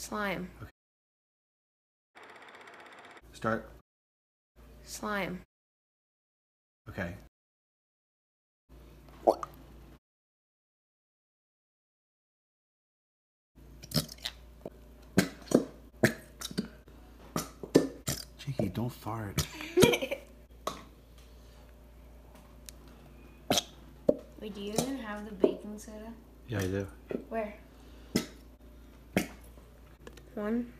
Slime. Start. Slime. Okay. Cheeky, don't fart. Wait, do you even have the baking soda? Yeah, I do. Where? One.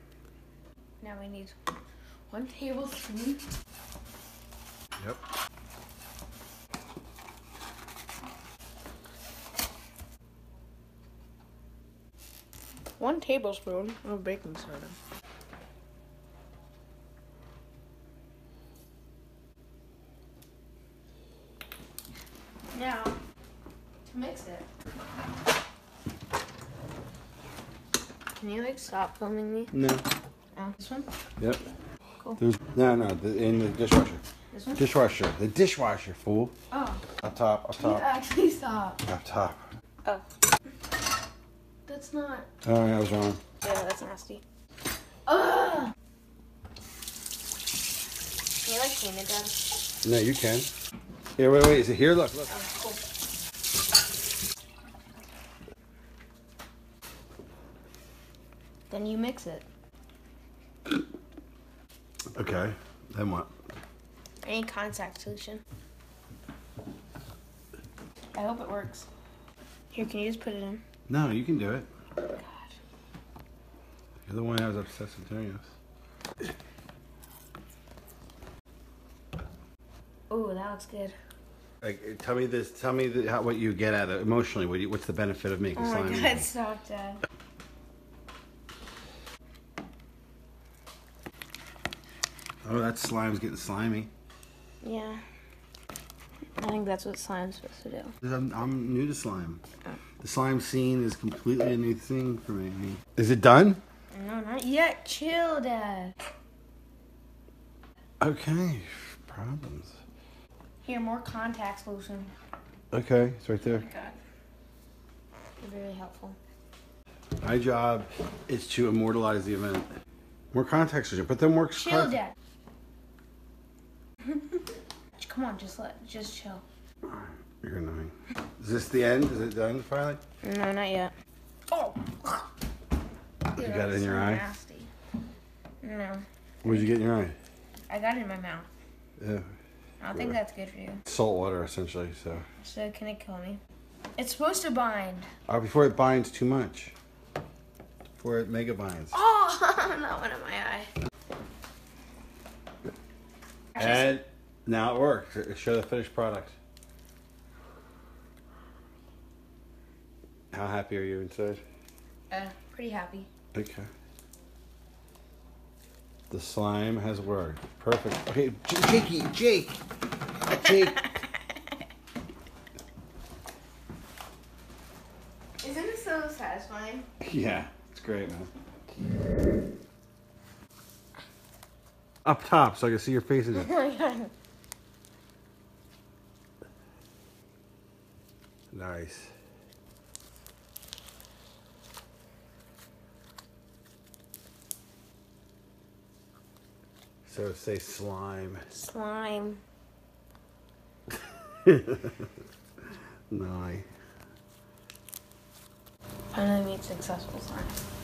Now we need one tablespoon. Yep. One tablespoon of baking soda. Now, to mix it. Can you like stop filming me? No. Oh, this one? Yep. Cool. There's no, no, the, in the dishwasher. This one? Dishwasher. The dishwasher, fool. Oh, Up top, up you top, actually stop. up top. Oh. That's not. Oh, yeah, I was wrong. Yeah, that's nasty. Ugh! Can you like clean it, Dad? No, you can. Here, wait, wait. Is it here? Look, look. Oh, cool. Then you mix it. Okay. Then what? Any contact solution. I hope it works. Here, can you just put it in? No, you can do it. God. You're the one who was obsessed with doing this. Oh, that looks good. Like, tell me this. Tell me the, how, what you get out of it emotionally. What you, what's the benefit of making Oh my slime? god, stop, Dad. Oh, that slime's getting slimy. Yeah. I think that's what slime's supposed to do. I'm, I'm new to slime. Oh. The slime scene is completely a new thing for me. Is it done? No, not yet. Chill, Dad. Okay. Problems. Here, more contact solution. Okay, it's right there. Oh God. You're very helpful. My job is to immortalize the event. More contact solution, but then more. Chill, Dad. Come on, just let, just chill. You're annoying. Is this the end? Is it done finally? No, not yet. Oh. You got it in your eye? Nasty. No, What did you get in your eye? I got it in my mouth. Yeah. I don't think that's good for you. Salt water, essentially. So, So can it kill me? It's supposed to bind. uh, before it binds too much. Before it mega binds. Oh, that one in my eye. And now it worked. Show the finished product. How happy are you inside? Uh, pretty happy. Okay. The slime has worked. Perfect. Okay, J- Jakey, Jake, Jake. Isn't it so satisfying? yeah, it's great, man. Up top, so I can see your faces. Oh my god. Nice. So say slime. Slime. Nice. Finally made successful slime.